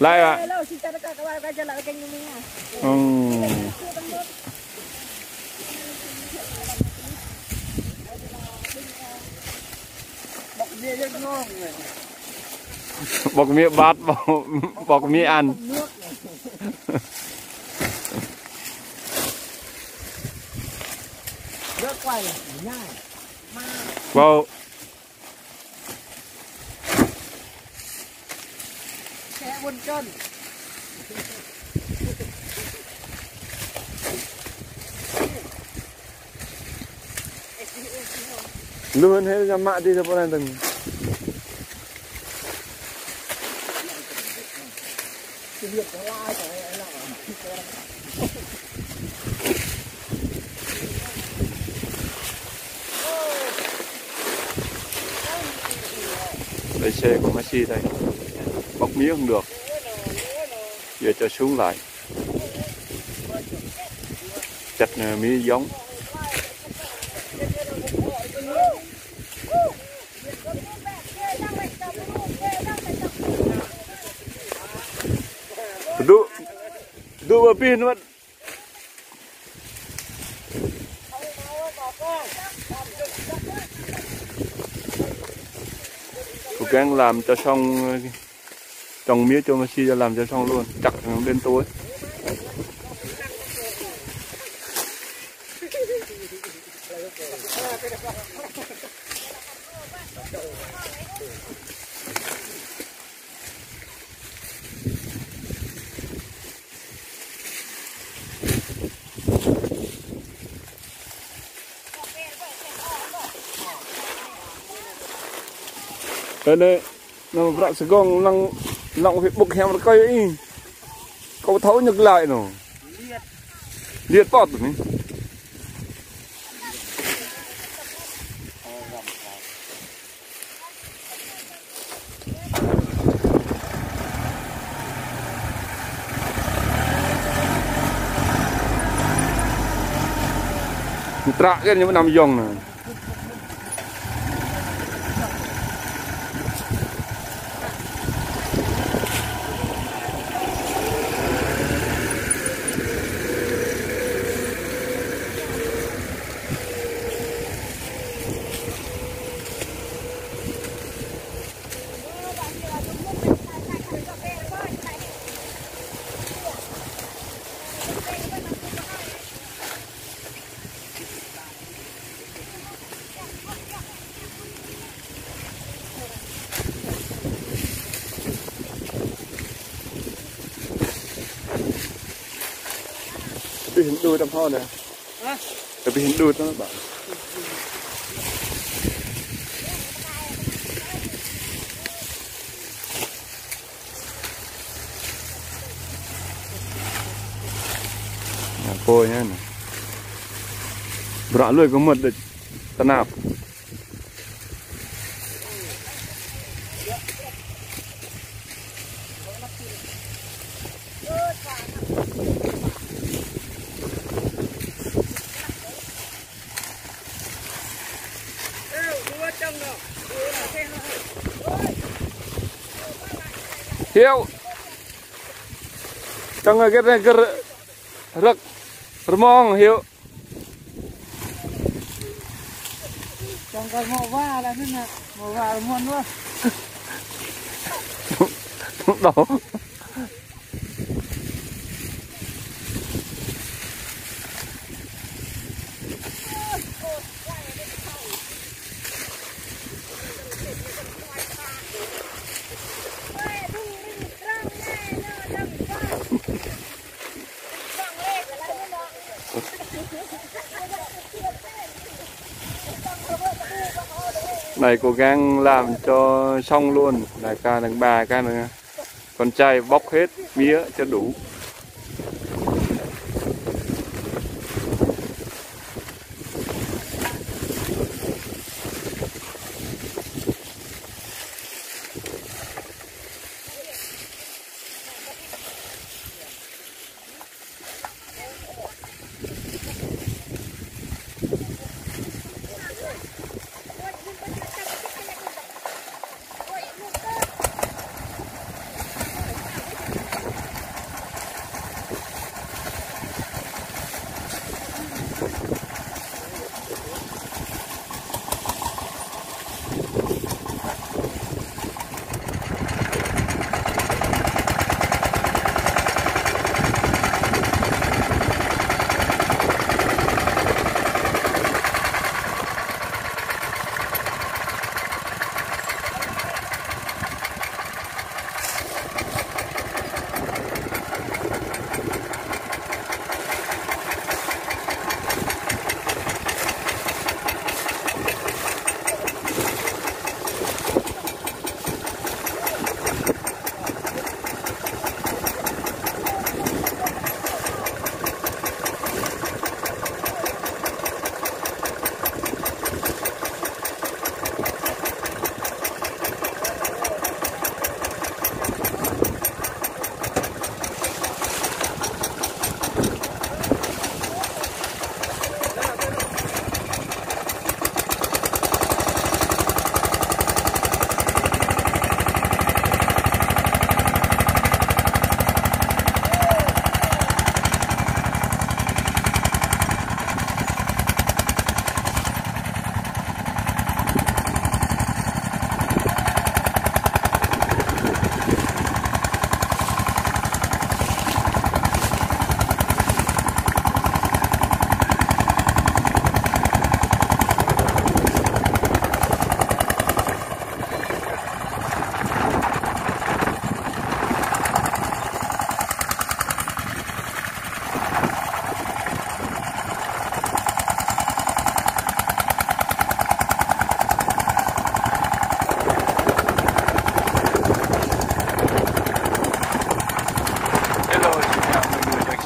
lại ạ nha. ừ. Bọc bia rất ngon này. bọc mía bát bọc, bọc mía ăn Nước này. Rất quay này, nhai. Mà vào xe quần chân. luôn hết ra mạ đi ra bọn em từng Cái việc nó lai của anh là đây xe của Messi đây bọc mía không được. Giờ cho xuống lại. Chặt ờ, mía giống. Đu đu vào pin mất Cố gắng làm cho xong ờ, trồng mía cho Messi cho làm cho xong luôn, chặt đến tối đây đây, nó vợ sẽ gong lăng lòng huyện bục heo nó coi ấy. Câu thấu nhức lại nó liệt bọt này trạ cái này nó nằm dòng này rồi Terakhir ni mana yong ni. Tapi Hindu tam ho nè. Hả? Tapi Hindu tam bạn. Nhà cô nhá nè. Bra lui có mật được tanap. Đưa chân nào. Đưa là xe hơi. Hiếu. Trong cái cái cái rực remong hiếu. Trong cái mỏ va là thế nào? Mỏ va là muôn luôn. Đó. Này cố gắng làm cho xong luôn. Là ca đằng bà ca nữa con trai bóc hết mía cho đủ.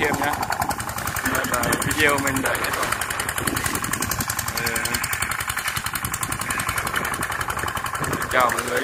Xem nhé là video mình đẩy. Hết rồi chào mọi người